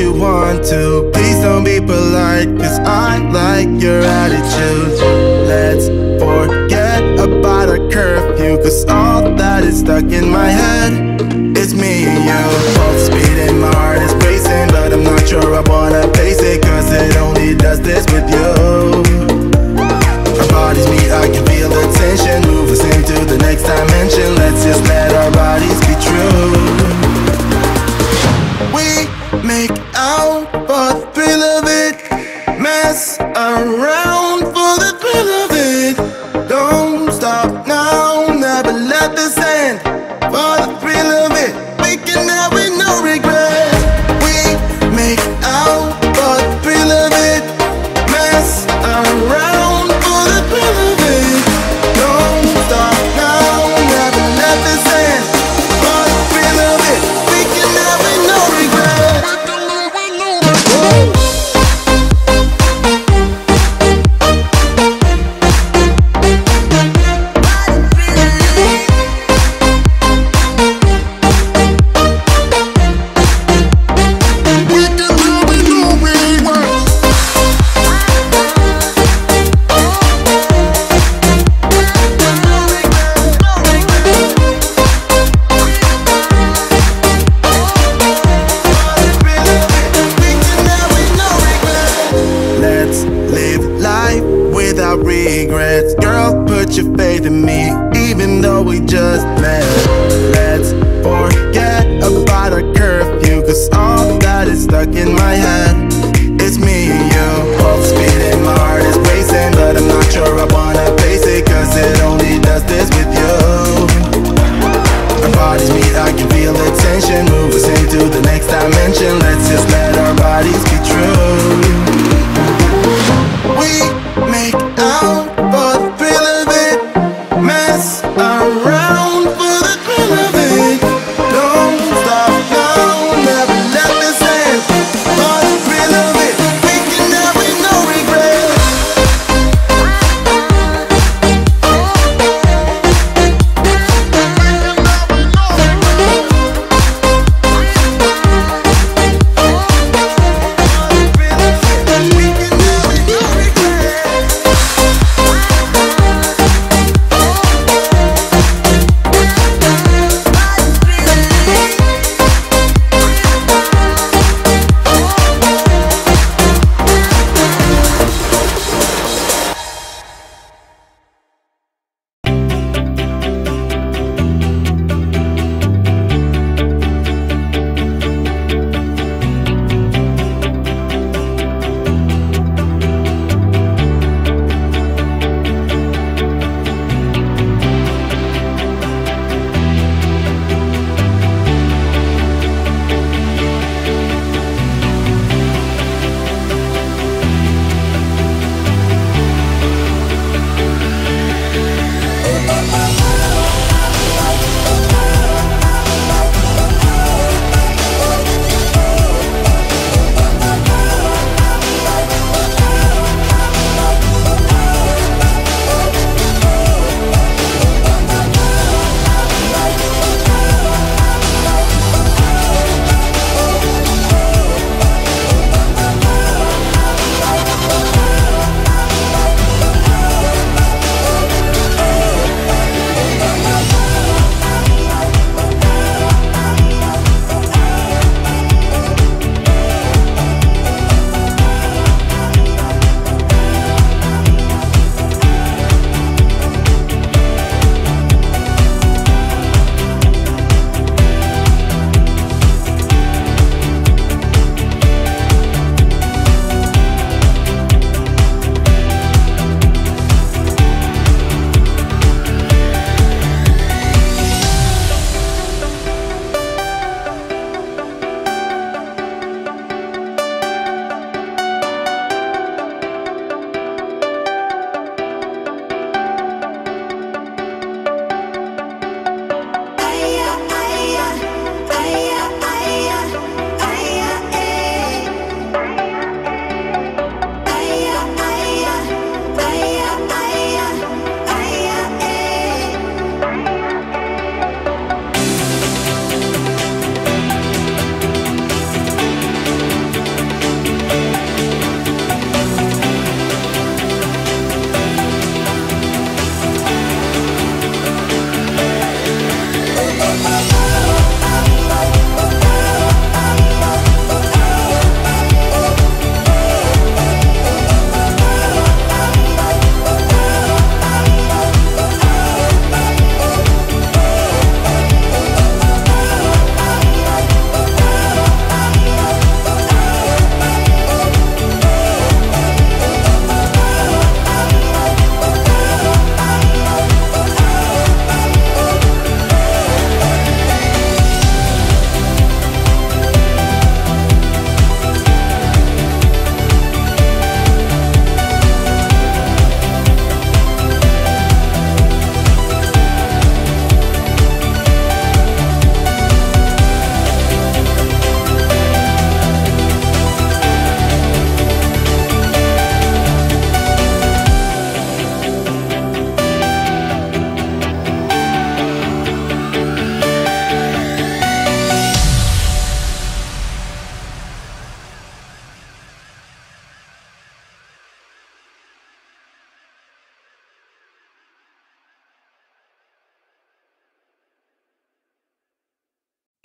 you want to. Please don't be polite, cause I like your attitude. Let's forget about a curfew, cause all that is stuck in my head is me and you. Both speeding, never let this in me, even though we just met. Let's forget about our curfew, cause all that is stuck in my head is me and you. Both speeding, my heart is racing, but I'm not sure I wanna face it, cause it only does this with you. Our bodies meet, I can feel the tension. Move us into the next dimension. Let's just let our bodies be true.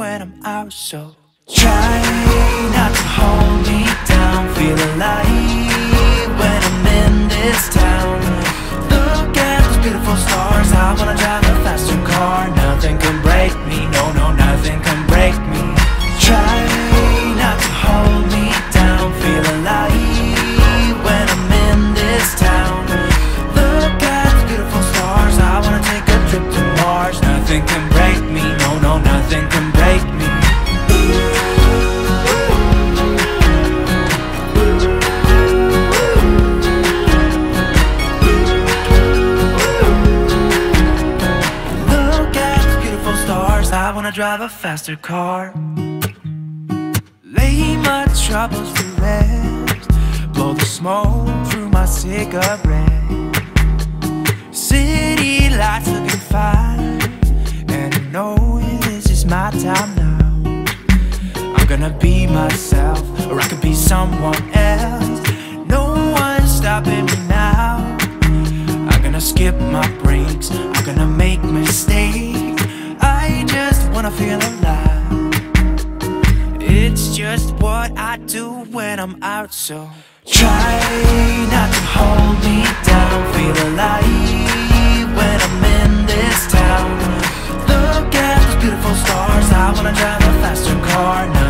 when I'm out, so try not to hold me down. Feel alive when I'm in this town. Look at those beautiful stars. I wanna drive wanna drive a faster car. Lay my troubles to rest. Blow the smoke through my cigarette. City lights looking fine. And I know this is my time now. I'm gonna be myself, or I could be someone else. I'm out. So try not to hold me down. Feel alive when I'm in this town. Look at those beautiful stars. I wanna drive a faster car. Nothing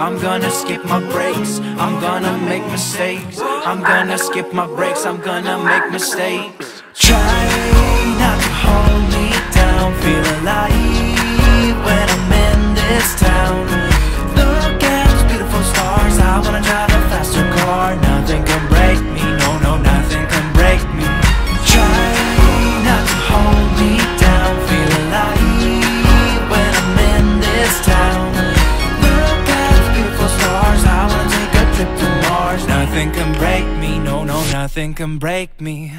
I'm gonna skip my breaks. I'm gonna make mistakes. I'm gonna skip my breaks. I'm gonna make mistakes. Try not to hold me down. Feel alive when I'm in this town. Look at those beautiful stars. I wanna drive a faster car. Nothing can nothing can break me.